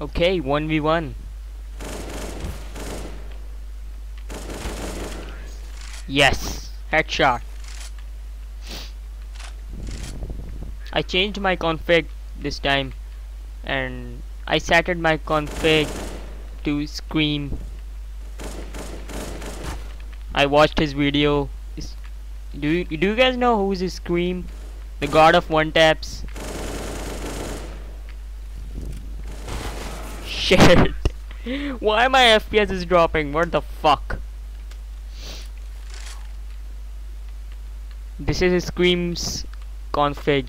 Okay, 1v1. Yes, headshot. I changed my config this time and I set my config to scream. I watched his video. Do you, do you guys know who's Scream? The god of one taps. Shit. Why my FPS is dropping? What the fuck? This is Scream's config.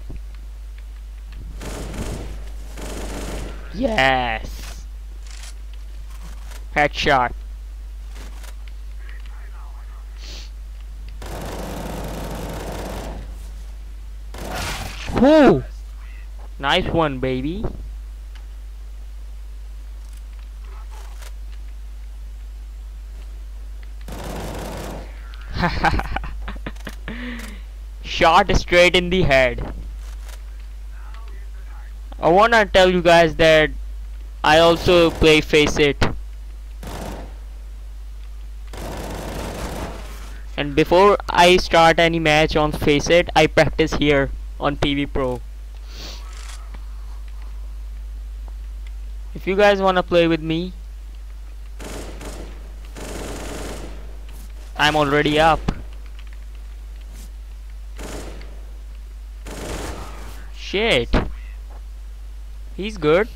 Yes. Headshot. Whoo! Nice one, baby. Shot straight in the head. I wanna tell you guys that I also play FACEIT. And before I start any match on FACEIT, I practice here on PvPro. If you guys wanna play with me, I'm already up. Shit. He's good.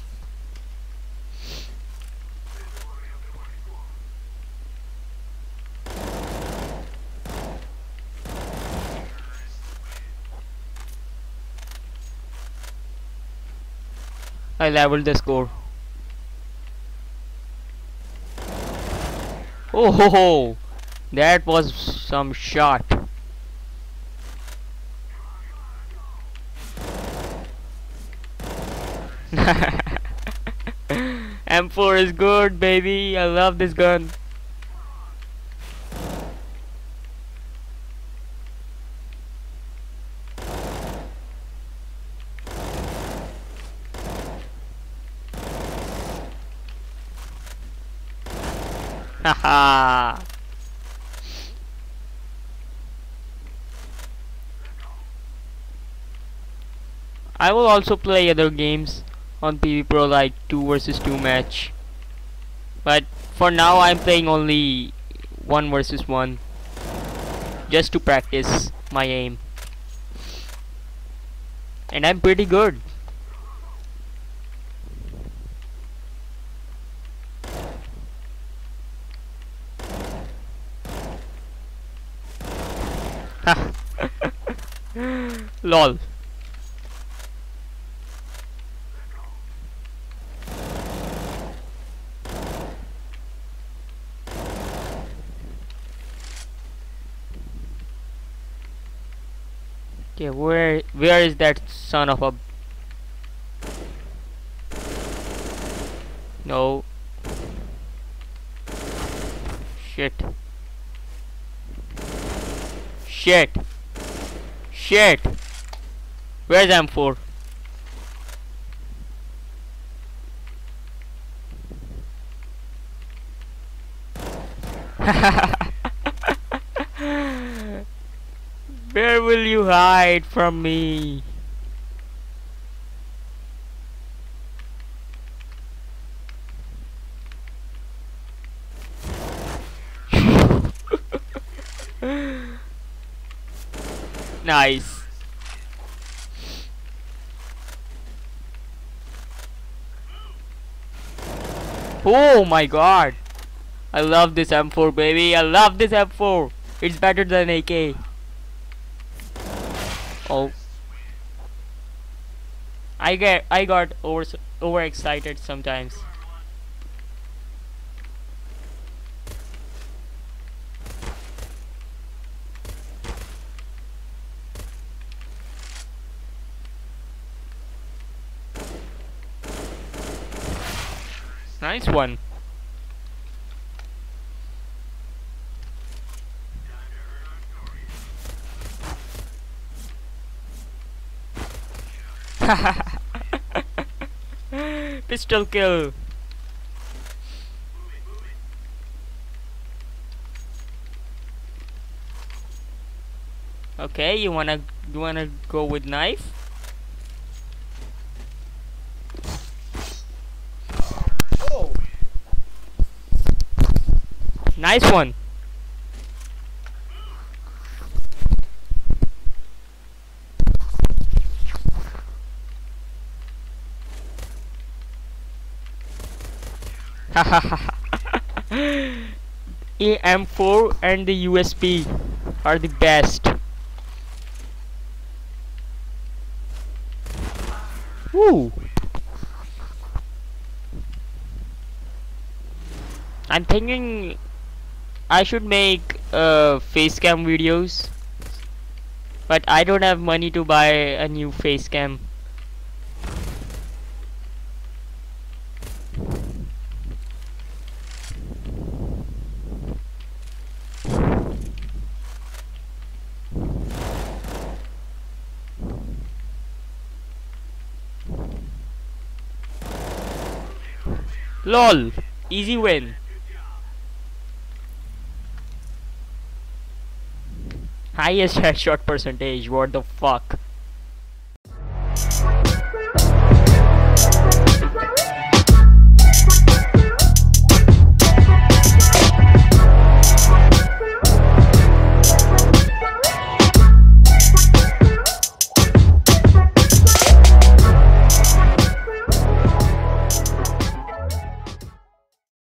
I leveled the score. Oh ho ho! That was some shot. M4 is good, baby. I love this gun. Haha. I will also play other games on PvPro like 2 versus 2 match. But for now I'm playing only 1 versus 1 just to practice my aim. And I'm pretty good. LOL. Okay, where where is that son of a No. Shit. Shit. Shit. Where's M4? Where will you hide from me? nice. Oh my god. I love this M4 baby. I love this M4. It's better than AK. Oh. I get I got over overexcited sometimes. Nice one. Pistol kill. Okay, you wanna you wanna go with knife? Oh. Nice one. M4 and the USP are the best. Woo! I'm thinking I should make uh, face cam videos, but I don't have money to buy a new face cam. LOL, easy win. Highest headshot percentage, what the fuck?